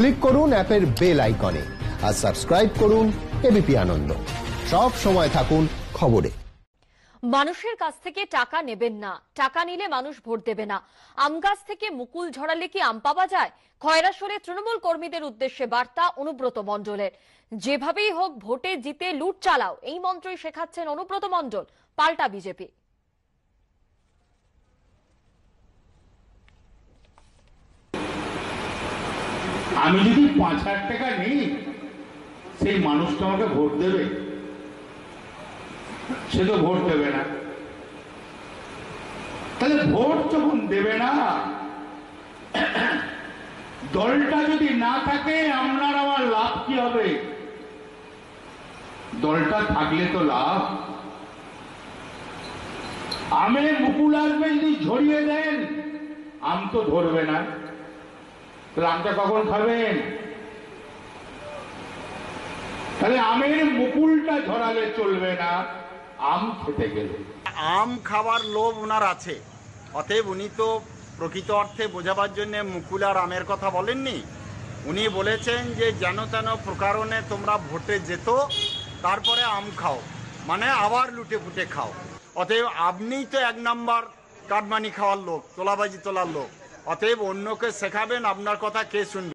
Click করুন অ্যাপের bell আইকনে আর সাবস্ক্রাইব করুন এবিপি আনন্দ। সব সময় থাকুন খবরে। মানুষের কাছ থেকে টাকা নেবেন না। টাকা নিলে মানুষ ভোট দেবে না। আম গাছ থেকে মুকুল ঝরালে কি আম পাওয়া যায়? খয়রাসরে তৃণমূল কর্মীদের উদ্দেশ্যে বার্তা অনুব্রত মণ্ডলের। যেভাবেই হোক ভোটে জিতে লুট চালাও, এই মন্ত্রই শেখাচ্ছেন অনুব্রত মণ্ডল, পাল্টা বিজেপি। আমি যদি পাঁচ হাজার টাকা নিই, সেই মানুষটা আমাকে ভোট দেবে। সে তো ভোট দেবে না। তাহলে ভোট যখন দেবে না, দলটা যদি না থাকে, আপনার আমার লাভ কি হবে? দলটা থাকলে তো লাভ। আমে মুকুল আসবে যদি ঝরিয়ে দেন, আম তো ধরবে না। তাহলে আমটা কখন খাবেন? তাহলে আমের মুকুলটা ঝরালে চলবে না, আম খেতে গেলে। আম খাওয়ার লোভ ওনার আছে। অতএব উনি তো প্রকৃত অর্থে বোঝাবার জন্য মুকুল আর আমের কথা বলেননি। উনি বলেছেন যে, যেন তেন প্রকারণে তোমরা ভোটে যেত, তারপরে আম খাও মানে আবার লুটে ফুটে খাও। অতএব আপনিই তো এক নাম্বার কাটমানি খাওয়ার লোক, তোলাবাজি তোলার লোক। অতএব অন্যকে শেখাবেন আপনার কথা কে শুনবে?